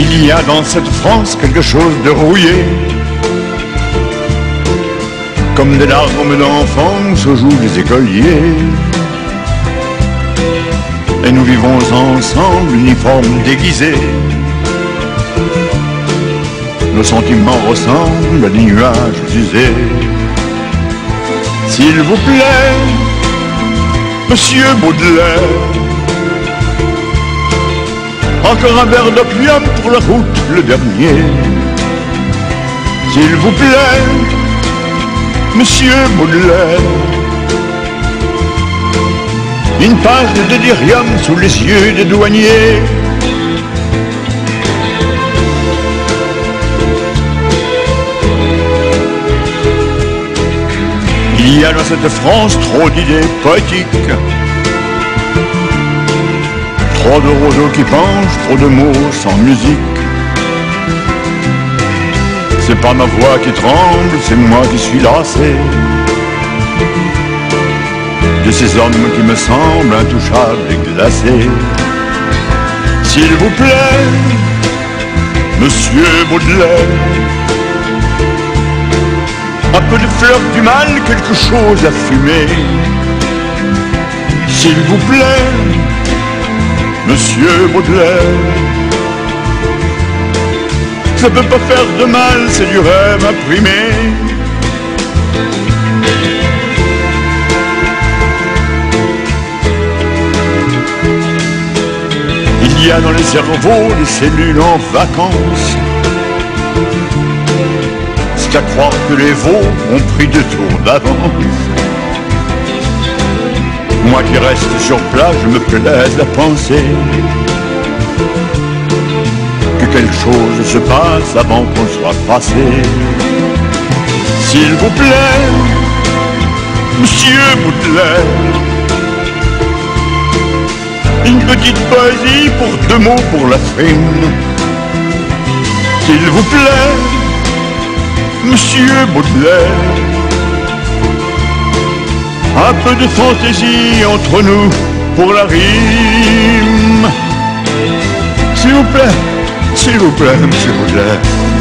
y a dans cette France quelque chose de rouillé, comme des larmes d'enfance joues des écoliers. Et nous vivons ensemble, uniformes déguisés. Nos sentiments ressemblent à des nuages usés. S'il vous plaît, Monsieur Baudelaire, encore un verre d'opium pour la route, le dernier. S'il vous plaît, Monsieur Baudelaire, une page de délirium sous les yeux des douaniers. Il y a dans cette France trop d'idées poétiques, trop de roseaux qui penchent, trop de mots sans musique. C'est pas ma voix qui tremble, c'est moi qui suis lassé de ces hommes qui me semblent intouchables et glacés. S'il vous plaît, Monsieur Baudelaire, un peu de fleurs du mal, quelque chose à fumer. S'il vous plaît, Monsieur Baudelaire, ça peut pas faire de mal, c'est du rêve imprimé. Il y a dans les cerveaux des cellules en vacances. C'est à croire que les veaux ont pris deux tours d'avance. Moi qui reste sur place, je me plaise à penser que quelque chose se passe avant qu'on soit passé. S'il vous plaît, Monsieur Baudelaire, une petite poésie pour deux mots pour la frime. S'il vous plaît, Monsieur Baudelaire, un peu de fantaisie entre nous pour la rime. S'il vous plaît, s'il vous plaît, Monsieur Baudelaire.